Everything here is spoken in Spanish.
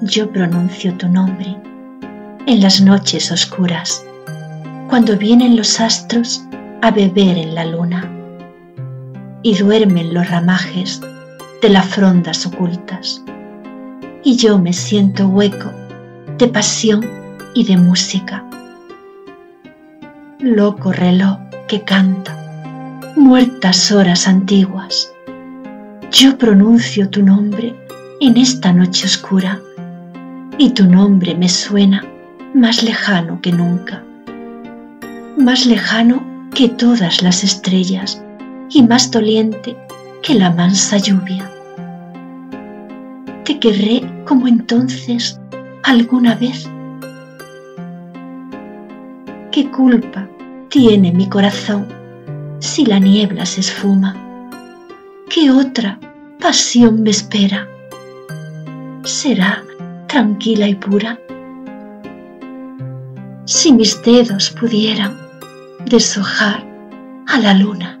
yo pronuncio tu nombre en las noches oscuras, cuando vienen los astros a beber en la luna y duermen los ramajes de las frondas ocultas. Y yo me siento hueco de pasión y de música. Loco reloj que canta, muertas horas antiguas. Yo pronuncio tu nombre en esta noche oscura y tu nombre me suena más lejano que nunca, más lejano que todas las estrellas y más doliente que la mansa lluvia. Te querré como entonces alguna vez. ¿Qué culpa tiene mi corazón si la niebla se esfuma? ¿Qué otra pasión me espera? ¿Será tranquila y pura? Si mis dedos pudieran deshojar a la luna